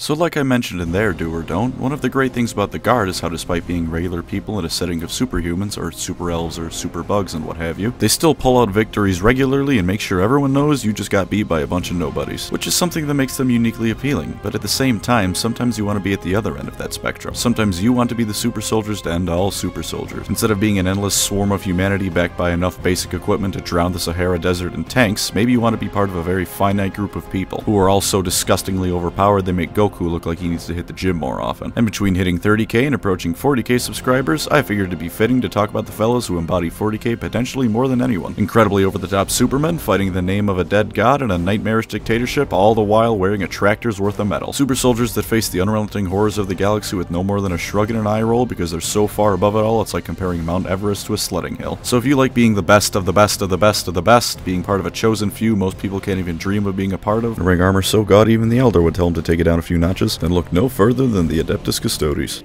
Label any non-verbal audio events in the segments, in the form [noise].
So like I mentioned in there, do or don't, one of the great things about the Guard is how despite being regular people in a setting of superhumans, or super elves, or super bugs and what have you, they still pull out victories regularly and make sure everyone knows you just got beat by a bunch of nobodies, which is something that makes them uniquely appealing, but at the same time, sometimes you want to be at the other end of that spectrum. Sometimes you want to be the super soldiers to end all super soldiers. Instead of being an endless swarm of humanity backed by enough basic equipment to drown the Sahara Desert in tanks, maybe you want to be part of a very finite group of people, who are all so disgustingly overpowered they make Goku look like he needs to hit the gym more often. And between hitting 30k and approaching 40k subscribers, I figured it'd be fitting to talk about the fellows who embody 40k potentially more than anyone. Incredibly over-the-top Superman fighting the name of a dead god and a nightmarish dictatorship, all the while wearing a tractor's worth of metal. Super soldiers that face the unrelenting horrors of the galaxy with no more than a shrug and an eye roll because they're so far above it all, it's like comparing Mount Everest to a sledding hill. So if you like being the best of the best of the best of the best, being part of a chosen few most people can't even dream of being a part of, and armor so gaudy even the Eldar would tell him to take it down a few notches, and look no further than the Adeptus Custodes.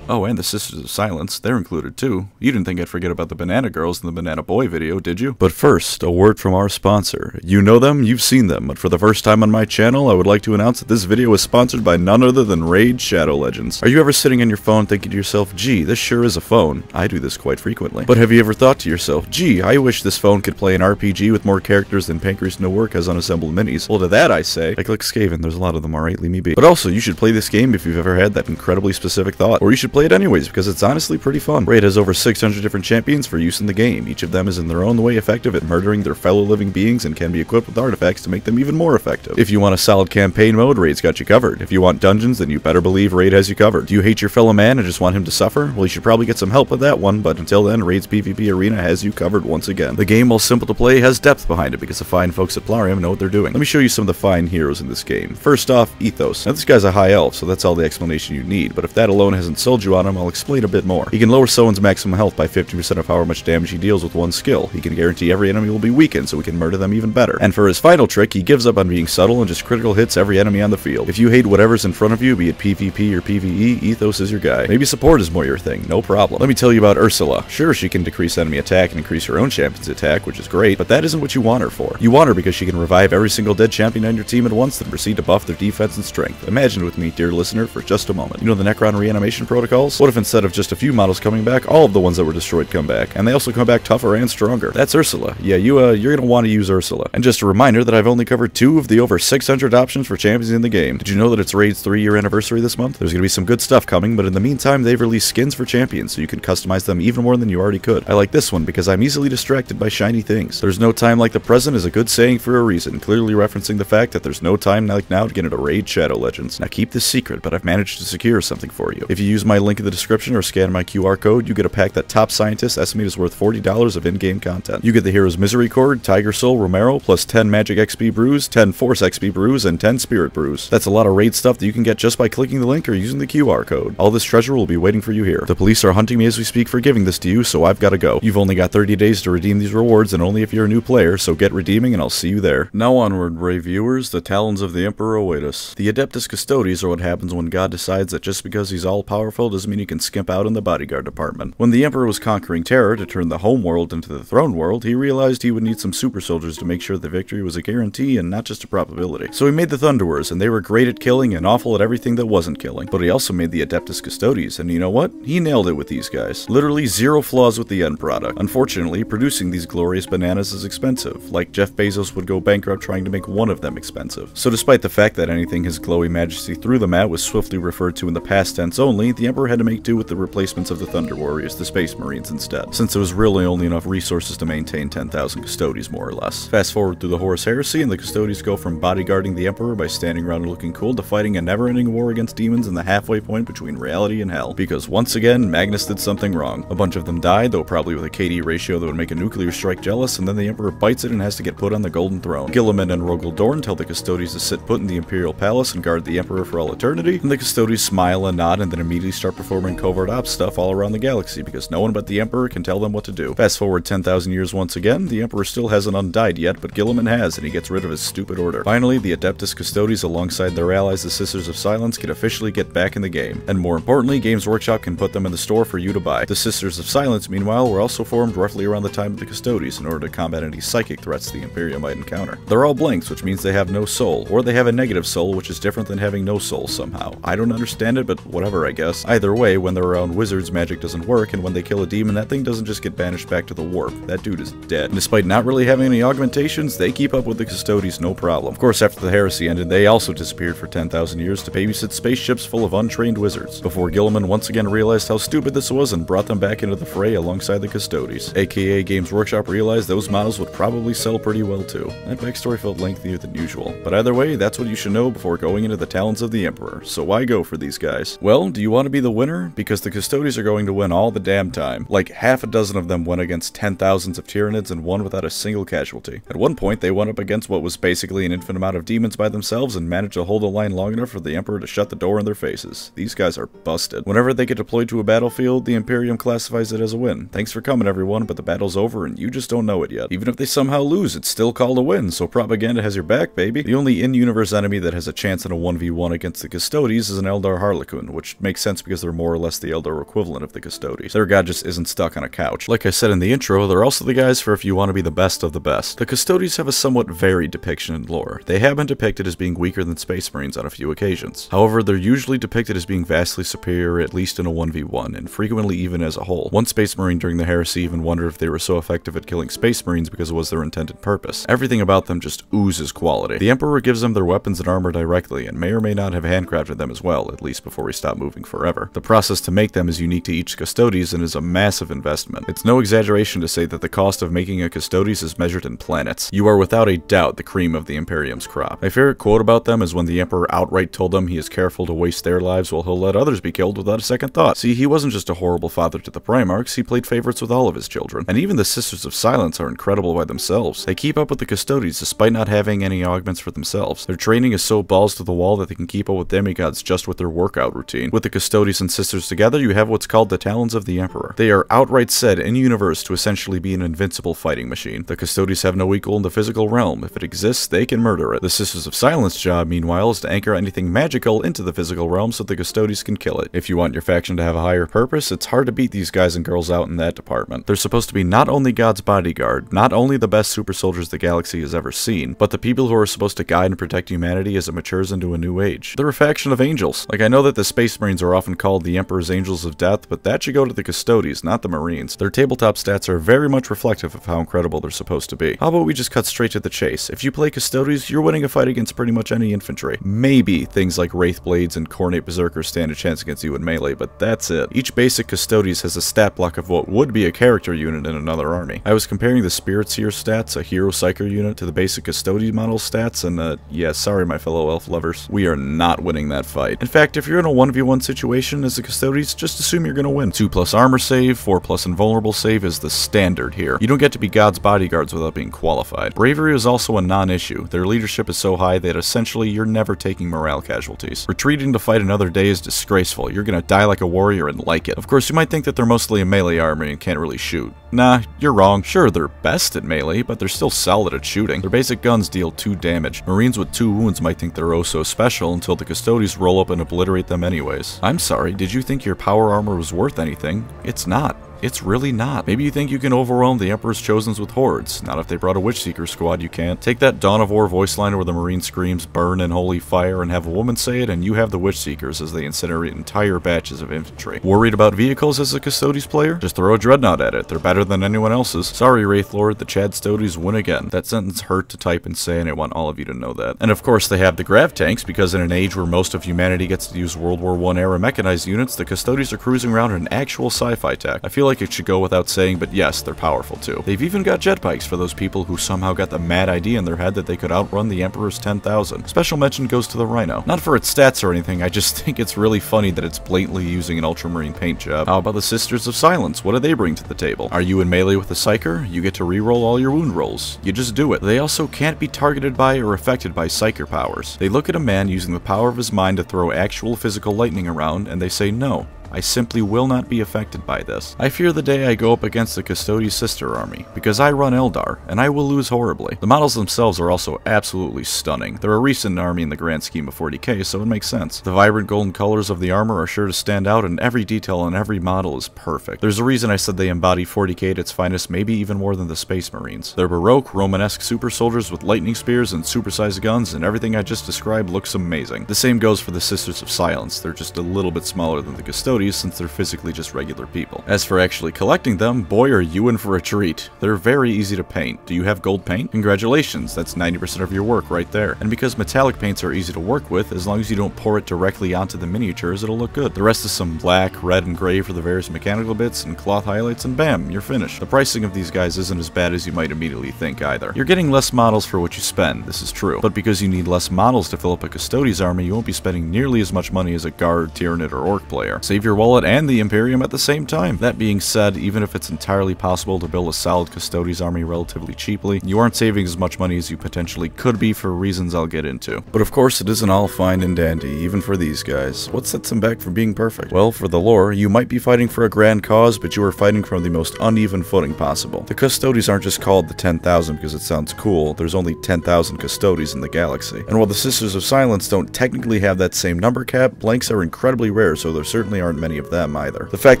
Oh, and the Sisters of Silence, they're included too. You didn't think I'd forget about the Banana Girls in the Banana Boy video, did you? But first, a word from our sponsor. You know them, you've seen them, but for the first time on my channel, I would like to announce that this video is sponsored by none other than Raid Shadow Legends. Are you ever sitting on your phone thinking to yourself, gee, this sure is a phone? I do this quite frequently. But have you ever thought to yourself, gee, I wish this phone could play an RPG with more characters than Pancreas No Work has unassembled minis? Well, to that I say, I click Skaven, there's a lot of them, alright, leave me be. But also, you should play this game if you've ever had that incredibly specific thought, or you should play it anyways, because it's honestly pretty fun. Raid has over 600 different champions for use in the game. Each of them is in their own way effective at murdering their fellow living beings and can be equipped with artifacts to make them even more effective. If you want a solid campaign mode, Raid's got you covered. If you want dungeons, then you better believe Raid has you covered. Do you hate your fellow man and just want him to suffer? Well, you should probably get some help with that one, but until then, Raid's PvP arena has you covered once again. The game, while simple to play, has depth behind it because the fine folks at Plarium know what they're doing. Let me show you some of the fine heroes in this game. First off, Ithos. Now, this guy's a high elf, so that's all the explanation you need, but if that alone hasn't sold you on him, I'll explain a bit more. He can lower someone's maximum health by 50% of how much damage he deals with one skill. He can guarantee every enemy will be weakened, so we can murder them even better. And for his final trick, he gives up on being subtle and just critical hits every enemy on the field. If you hate whatever's in front of you, be it PvP or PvE, Ithos is your guy. Maybe support is more your thing, no problem. Let me tell you about Ursala. Sure, she can decrease enemy attack and increase her own champion's attack, which is great, but that isn't what you want her for. You want her because she can revive every single dead champion on your team at once, then proceed to buff their defense and strength. Imagine with me, dear listener, for just a moment. You know the Necron reanimation protocols? What if instead of just a few models coming back, all of the ones that were destroyed come back, and they also come back tougher and stronger. That's Ursala. Yeah, you uh, you're gonna want to use Ursala. And just a reminder that I've only covered two of the over 600 options for champions in the game. Did you know that it's Raid's three-year anniversary this month? There's gonna be some good stuff coming, but in the meantime, they've released skins for champions, so you can customize them even more than you already could. I like this one because I'm easily distracted by shiny things. There's no time like the present is a good saying for a reason, clearly referencing the fact that there's no time like now to get into Raid Shadow Legends. Now keep this secret, but I've managed to secure something for you. If you use my link in the description or scan my QR code, you get a pack that top scientists estimate is worth $40 of in-game content. You get the hero's Misery Cord, Tiger Soul, Romero, plus 10 Magic XP brews, 10 Force XP brews, and 10 Spirit brews. That's a lot of raid stuff that you can get just by clicking the link or using the QR code. All this treasure will be waiting for you here. The police are hunting me as we speak for giving this to you, so I've gotta go. You've only got 30 days to redeem these rewards and only if you're a new player, so get redeeming and I'll see you there. Now onward, brave viewers, the talons of the Emperor await us. The Adeptus Custodes are what happens when God decides that just because he's all-powerful doesn't mean he can skimp out in the bodyguard department. When the Emperor was conquering Terra to turn the home world into the throne world, he realized he would need some super soldiers to make sure the victory was a guarantee and not just a probability. So he made the Thunderers, and they were great at killing and awful at everything that wasn't killing. But he also made the Adeptus Custodes, and you know what? He nailed it with these guys. Literally zero flaws with the end product. Unfortunately, producing these glorious bananas is expensive, like Jeff Bezos would go bankrupt trying to make one of them expensive. So despite the fact that anything his glowy majesty threw them at was swiftly referred to in the past tense only, the Emperor had to make do with the replacements of the Thunder Warriors, the Space Marines instead, since there was really only enough resources to maintain 10,000 Custodes more or less. Fast forward through the Horus Heresy, and the Custodes go from bodyguarding the Emperor by standing around and looking cool to fighting a never-ending war against demons in the halfway point between reality and hell. Because once again, Magnus did something wrong. A bunch of them died, though probably with a KD ratio that would make a nuclear strike jealous, and then the Emperor bites it and has to get put on the Golden Throne. Guilliman and Rogal Dorn tell the Custodes to sit put in the Imperial Palace and guard the Emperor for all eternity, and the Custodes smile and nod and then immediately start start performing covert ops stuff all around the galaxy because no one but the Emperor can tell them what to do. Fast forward 10,000 years once again, the Emperor still hasn't undied yet, but Guilliman has, and he gets rid of his stupid order. Finally, the Adeptus Custodes alongside their allies, the Sisters of Silence, can officially get back in the game. And more importantly, Games Workshop can put them in the store for you to buy. The Sisters of Silence, meanwhile, were also formed roughly around the time of the Custodes in order to combat any psychic threats the Imperium might encounter. They're all blanks, which means they have no soul, or they have a negative soul, which is different than having no soul somehow. I don't understand it, but whatever, I guess. Either way, when they're around wizards, magic doesn't work, and when they kill a demon, that thing doesn't just get banished back to the warp. That dude is dead. And despite not really having any augmentations, they keep up with the Custodes no problem. Of course, after the heresy ended, they also disappeared for 10,000 years to babysit spaceships full of untrained wizards, before Guilliman once again realized how stupid this was and brought them back into the fray alongside the Custodes. AKA Games Workshop realized those models would probably sell pretty well too. That backstory felt lengthier than usual. But either way, that's what you should know before going into the talons of the Emperor, so why go for these guys? Well, do you want to be the winner? Because the Custodes are going to win all the damn time. Like half a dozen of them went against ten thousands of Tyranids and won without a single casualty. At one point, they went up against what was basically an infinite amount of demons by themselves and managed to hold the line long enough for the Emperor to shut the door in their faces. These guys are busted. Whenever they get deployed to a battlefield, the Imperium classifies it as a win. Thanks for coming everyone, but the battle's over and you just don't know it yet. Even if they somehow lose, it's still called a win, so propaganda has your back, baby. The only in-universe enemy that has a chance in a 1v1 against the Custodes is an Eldar Harlequin, which makes sense because they're more or less the Eldar equivalent of the Custodes. Their god just isn't stuck on a couch. Like I said in the intro, they're also the guys for if you want to be the best of the best. The Custodes have a somewhat varied depiction in lore. They have been depicted as being weaker than Space Marines on a few occasions. However, they're usually depicted as being vastly superior at least in a 1v1, and frequently even as a whole. One Space Marine during the Heresy even wondered if they were so effective at killing Space Marines because it was their intended purpose. Everything about them just oozes quality. The Emperor gives them their weapons and armor directly, and may or may not have handcrafted them as well, at least before we stop moving forever. The process to make them is unique to each Custodes and is a massive investment. It's no exaggeration to say that the cost of making a Custodes is measured in planets. You are without a doubt the cream of the Imperium's crop. My favorite quote about them is when the Emperor outright told them he is careful to waste their lives while he'll let others be killed without a second thought. See, he wasn't just a horrible father to the Primarchs, he played favorites with all of his children. And even the Sisters of Silence are incredible by themselves. They keep up with the Custodes despite not having any augments for themselves. Their training is so balls to the wall that they can keep up with demigods just with their workout routine. With the Custodes and Sisters together, you have what's called the Talons of the Emperor. They are outright said in universe to essentially be an invincible fighting machine. The Custodes have no equal in the physical realm. If it exists, they can murder it. The Sisters of Silence job, meanwhile, is to anchor anything magical into the physical realm so the Custodes can kill it. If you want your faction to have a higher purpose, it's hard to beat these guys and girls out in that department. They're supposed to be not only God's bodyguard, not only the best super soldiers the galaxy has ever seen, but the people who are supposed to guide and protect humanity as it matures into a new age. They're a faction of angels. Like, I know that the Space Marines are often called the Emperor's Angels of Death, but that should go to the Custodes, not the Marines. Their tabletop stats are very much reflective of how incredible they're supposed to be. How about we just cut straight to the chase? If you play Custodes, you're winning a fight against pretty much any infantry. Maybe things like Wraith Blades and Khornate Berserkers stand a chance against you in melee, but that's it. Each basic Custodes has a stat block of what would be a character unit in another army. I was comparing the Spirit Seer stats, a Hero Psyker unit, to the basic Custodes model stats, and uh, yeah, sorry my fellow elf lovers, we are not winning that fight. In fact, if you're in a 1v1 situation as a Custodes, just assume you're gonna win. 2 plus armor save, 4 plus invulnerable save is the standard here. You don't get to be God's bodyguards without being qualified. Bravery is also a non-issue. Their leadership is so high that essentially you're never taking morale casualties. Retreating to fight another day is disgraceful. You're gonna die like a warrior and like it. Of course, you might think that they're mostly a melee army and can't really shoot. Nah, you're wrong. Sure, they're best at melee, but they're still solid at shooting. Their basic guns deal 2 damage. Marines with 2 wounds might think they're oh so special until the Custodes roll up and obliterate them anyways. I'm sorry, did you think your power armor was worth anything? It's not. It's really not. Maybe you think you can overwhelm the Emperor's Chosens with hordes. Not if they brought a Witchseeker squad, you can't. Take that Dawn of War voice line where the Marine screams, burn in holy fire, and have a woman say it, and you have the Witchseekers as they incinerate entire batches of infantry. Worried about vehicles as a Custodes player? Just throw a Dreadnought at it. They're better than anyone else's. Sorry, Wraith Lord, the Chad Stodes win again. That sentence hurt to type and say, and I want all of you to know that. And of course, they have the Grav tanks, because in an age where most of humanity gets to use World War I era mechanized units, the Custodes are cruising around in actual sci-fi tech. I feel like it should go without saying, but yes, they're powerful too. They've even got jetbikes for those people who somehow got the mad idea in their head that they could outrun the Emperor's 10,000. Special mention goes to the Rhino. Not for its stats or anything, I just [laughs] think it's really funny that it's blatantly using an ultramarine paint job. How about the Sisters of Silence? What do they bring to the table? Are you in melee with a Psyker? You get to reroll all your wound rolls. You just do it. They also can't be targeted by or affected by Psyker powers. They look at a man using the power of his mind to throw actual physical lightning around, and they say no. I simply will not be affected by this. I fear the day I go up against the Custodes sister army, because I run Eldar, and I will lose horribly. The models themselves are also absolutely stunning. They're a recent army in the grand scheme of 40k, so it makes sense. The vibrant golden colors of the armor are sure to stand out, and every detail on every model is perfect. There's a reason I said they embody 40k at its finest, maybe even more than the Space Marines. They're Baroque, Romanesque super soldiers with lightning spears and supersized guns, and everything I just described looks amazing. The same goes for the Sisters of Silence. They're just a little bit smaller than the Custodes since they're physically just regular people. As for actually collecting them, boy are you in for a treat. They're very easy to paint. Do you have gold paint? Congratulations, that's 90% of your work right there. And because metallic paints are easy to work with, as long as you don't pour it directly onto the miniatures, it'll look good. The rest is some black, red, and gray for the various mechanical bits, and cloth highlights, and bam, you're finished. The pricing of these guys isn't as bad as you might immediately think either. You're getting less models for what you spend, this is true, but because you need less models to fill up a Custodes army, you won't be spending nearly as much money as a Guard, Tyranid, or Orc player. Save your wallet and the Imperium at the same time. That being said, even if it's entirely possible to build a solid Custodes army relatively cheaply, you aren't saving as much money as you potentially could be for reasons I'll get into. But of course, it isn't all fine and dandy, even for these guys. What sets them back from being perfect? Well, for the lore, you might be fighting for a grand cause, but you are fighting from the most uneven footing possible. The Custodes aren't just called the 10,000 because it sounds cool, there's only 10,000 Custodes in the galaxy. And while the Sisters of Silence don't technically have that same number cap, blanks are incredibly rare, so there certainly aren't many of them either. The fact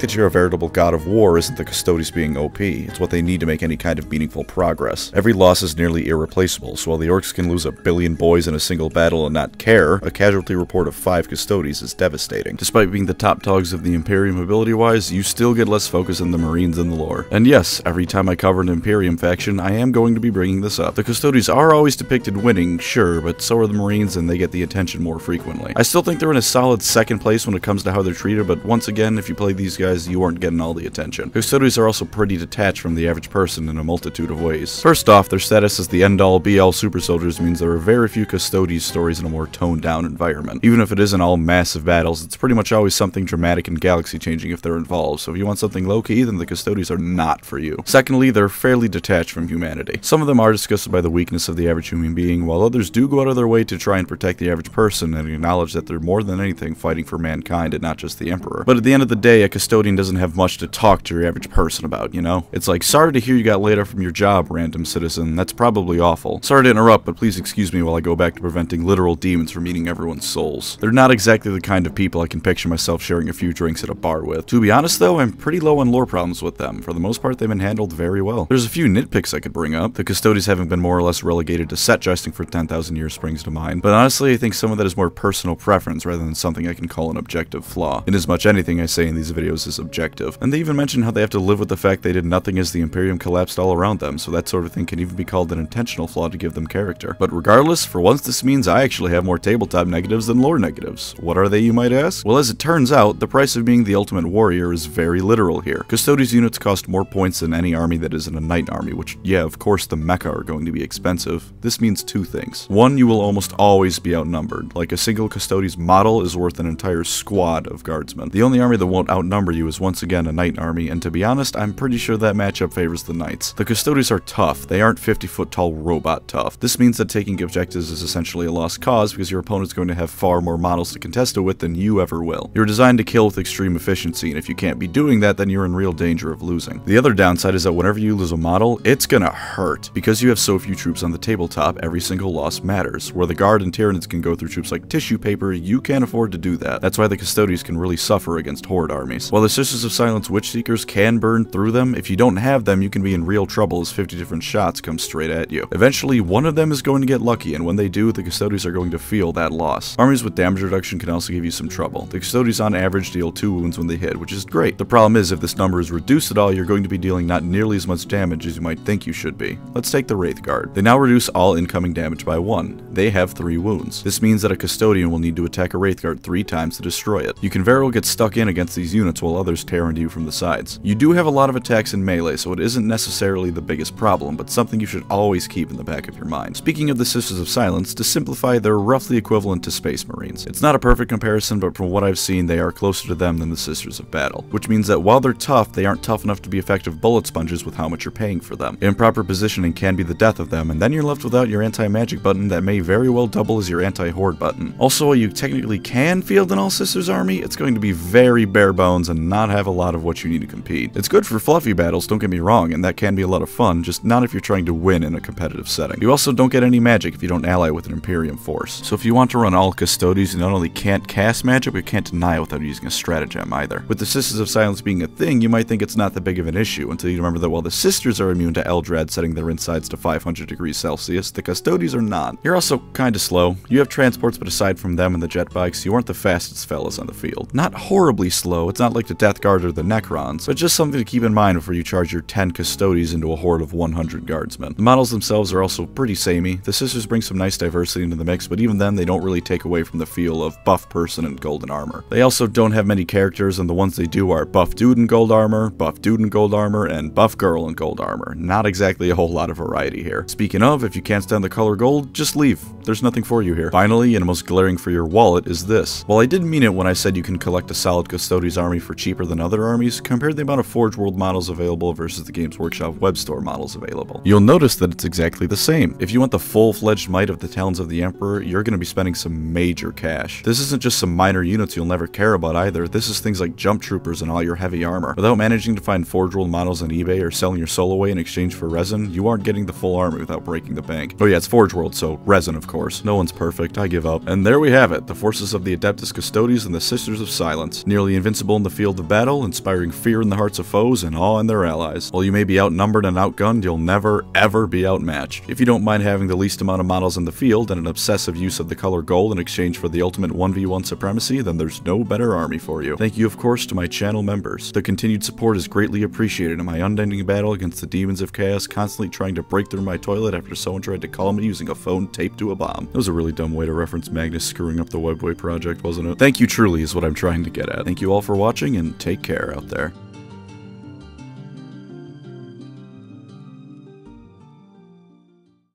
that you're a veritable god of war isn't the Custodes being OP, it's what they need to make any kind of meaningful progress. Every loss is nearly irreplaceable, so while the orcs can lose a billion boys in a single battle and not care, a casualty report of 5 Custodes is devastating. Despite being the top dogs of the Imperium ability-wise, you still get less focus than the Marines in the lore. And yes, every time I cover an Imperium faction, I am going to be bringing this up. The Custodes are always depicted winning, sure, but so are the Marines and they get the attention more frequently. I still think they're in a solid second place when it comes to how they're treated, but once again, if you play these guys, you aren't getting all the attention. Custodes are also pretty detached from the average person in a multitude of ways. First off, their status as the end-all, be-all super soldiers means there are very few Custodes stories in a more toned-down environment. Even if it isn't all massive battles, it's pretty much always something dramatic and galaxy-changing if they're involved, so if you want something low-key, then the Custodes are not for you. Secondly, they're fairly detached from humanity. Some of them are disgusted by the weakness of the average human being, while others do go out of their way to try and protect the average person and acknowledge that they're more than anything fighting for mankind and not just the Emperor. But at the end of the day, a custodian doesn't have much to talk to your average person about, you know? It's like, sorry to hear you got laid off from your job, random citizen. That's probably awful. Sorry to interrupt, but please excuse me while I go back to preventing literal demons from eating everyone's souls. They're not exactly the kind of people I can picture myself sharing a few drinks at a bar with. To be honest though, I'm pretty low on lore problems with them. For the most part, they've been handled very well. There's a few nitpicks I could bring up. The Custodes having been more or less relegated to set dressing for 10,000 years springs to mind, but honestly, I think some of that is more personal preference rather than something I can call an objective flaw. Inasmuch anything I say in these videos is objective. And they even mention how they have to live with the fact they did nothing as the Imperium collapsed all around them, so that sort of thing can even be called an intentional flaw to give them character. But regardless, for once this means I actually have more tabletop negatives than lore negatives. What are they, you might ask? Well, as it turns out, the price of being the ultimate warrior is very literal here. Custodes units cost more points than any army that isn't a knight army, which, yeah, of course the mecha are going to be expensive. This means two things. One, you will almost always be outnumbered. Like a single Custodes model is worth an entire squad of guardsmen. The only army that won't outnumber you is once again a knight army, and to be honest, I'm pretty sure that matchup favors the knights. The custodians are tough. They aren't 50 foot tall robot tough. This means that taking objectives is essentially a lost cause because your opponent's going to have far more models to contest it with than you ever will. You're designed to kill with extreme efficiency, and if you can't be doing that, then you're in real danger of losing. The other downside is that whenever you lose a model, it's gonna hurt. Because you have so few troops on the tabletop, every single loss matters. Where the Guard and Tyranids can go through troops like tissue paper, you can't afford to do that. That's why the custodians can really against Horde armies. While the Sisters of Silence Witch Seekers can burn through them, if you don't have them, you can be in real trouble as 50 different shots come straight at you. Eventually, one of them is going to get lucky, and when they do, the Custodes are going to feel that loss. Armies with damage reduction can also give you some trouble. The Custodes on average deal 2 wounds when they hit, which is great. The problem is, if this number is reduced at all, you're going to be dealing not nearly as much damage as you might think you should be. Let's take the Wraith Guard. They now reduce all incoming damage by 1. They have 3 wounds. This means that a Custodian will need to attack a Wraith Guard 3 times to destroy it. You can very well get stuck in against these units while others tear into you from the sides. You do have a lot of attacks in melee, so it isn't necessarily the biggest problem, but something you should always keep in the back of your mind. Speaking of the Sisters of Silence, to simplify, they're roughly equivalent to Space Marines. It's not a perfect comparison, but from what I've seen, they are closer to them than the Sisters of Battle, which means that while they're tough, they aren't tough enough to be effective bullet sponges with how much you're paying for them. Improper positioning can be the death of them, and then you're left without your anti-magic button that may very well double as your anti-horde button. Also, while you technically can field an All Sisters army, it's going to be very bare bones and not have a lot of what you need to compete. It's good for fluffy battles, don't get me wrong, and that can be a lot of fun, just not if you're trying to win in a competitive setting. You also don't get any magic if you don't ally with an Imperium force. So if you want to run all Custodes, you not only can't cast magic, but you can't deny it without using a stratagem either. With the Sisters of Silence being a thing, you might think it's not that big of an issue, until you remember that while the Sisters are immune to Eldrad setting their insides to 500 degrees Celsius, the Custodes are not. You're also kinda slow. You have transports, but aside from them and the jet bikes, you aren't the fastest fellas on the field. Not horribly slow, it's not like the Death Guard or the Necrons, but just something to keep in mind before you charge your 10 Custodes into a horde of 100 guardsmen. The models themselves are also pretty samey. The Sisters bring some nice diversity into the mix, but even then they don't really take away from the feel of buff person in golden armor. They also don't have many characters, and the ones they do are buff dude in gold armor, buff dude in gold armor, and buff girl in gold armor. Not exactly a whole lot of variety here. Speaking of, if you can't stand the color gold, just leave. There's nothing for you here. Finally, and most glaring for your wallet, is this. While I did mean it when I said you can collect a solid Custodes army for cheaper than other armies, compare the amount of Forge World models available versus the Games Workshop web store models available. You'll notice that it's exactly the same. If you want the full-fledged might of the Talons of the Emperor, you're going to be spending some major cash. This isn't just some minor units you'll never care about either, this is things like jump troopers and all your heavy armor. Without managing to find Forge World models on eBay or selling your soul away in exchange for resin, you aren't getting the full army without breaking the bank. Oh yeah, it's Forge World, so resin of course. No one's perfect, I give up. And there we have it, the forces of the Adeptus Custodes and the Sisters of Silence. Nearly invincible in the field of battle, inspiring fear in the hearts of foes and awe in their allies. While you may be outnumbered and outgunned, you'll never, ever be outmatched. If you don't mind having the least amount of models in the field and an obsessive use of the color gold in exchange for the ultimate 1v1 supremacy, then there's no better army for you. Thank you of course to my channel members. The continued support is greatly appreciated in my unending battle against the demons of chaos constantly trying to break through my toilet after someone tried to call me using a phone taped to a bomb. That was a really dumb way to reference Magnus screwing up the Webway project, wasn't it? Thank you truly is what I'm trying to get at. Thank you all for watching and take care out there.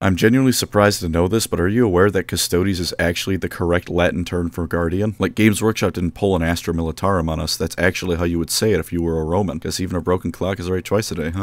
I'm genuinely surprised to know this, but are you aware that Custodes is actually the correct Latin term for guardian? Like Games Workshop didn't pull an Astra Militarum on us, that's actually how you would say it if you were a Roman. Guess even a broken clock is right twice a day, huh?